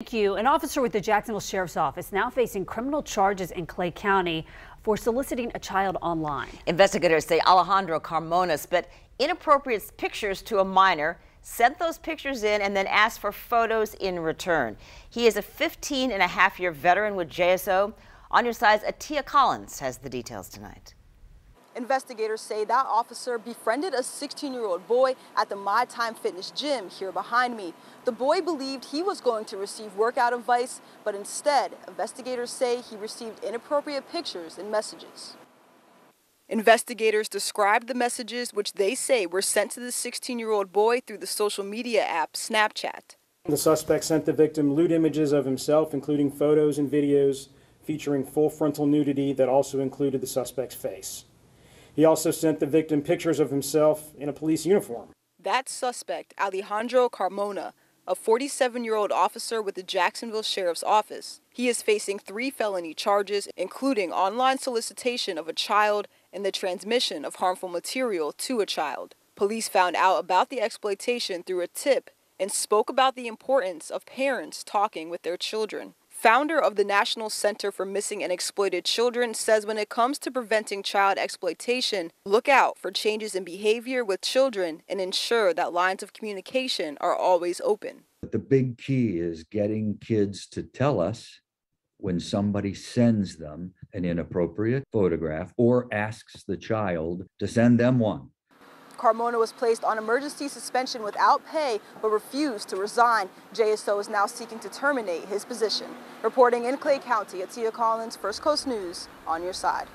Thank you. An officer with the Jacksonville Sheriff's Office now facing criminal charges in Clay County for soliciting a child online. Investigators say Alejandro Carmona spent inappropriate pictures to a minor, sent those pictures in, and then asked for photos in return. He is a 15 and a half year veteran with JSO. On your sides, Atia Collins has the details tonight. Investigators say that officer befriended a 16-year-old boy at the My Time Fitness gym here behind me. The boy believed he was going to receive workout advice, but instead, investigators say he received inappropriate pictures and messages. Investigators described the messages which they say were sent to the 16-year-old boy through the social media app Snapchat. The suspect sent the victim lewd images of himself, including photos and videos featuring full frontal nudity that also included the suspect's face. He also sent the victim pictures of himself in a police uniform. That suspect, Alejandro Carmona, a 47 year old officer with the Jacksonville Sheriff's Office. He is facing three felony charges, including online solicitation of a child and the transmission of harmful material to a child. Police found out about the exploitation through a tip and spoke about the importance of parents talking with their children. Founder of the National Center for Missing and Exploited Children says when it comes to preventing child exploitation, look out for changes in behavior with children and ensure that lines of communication are always open. But the big key is getting kids to tell us when somebody sends them an inappropriate photograph or asks the child to send them one. Carmona was placed on emergency suspension without pay but refused to resign. JSO is now seeking to terminate his position. Reporting in Clay County, Atia Collins, First Coast News, on your side.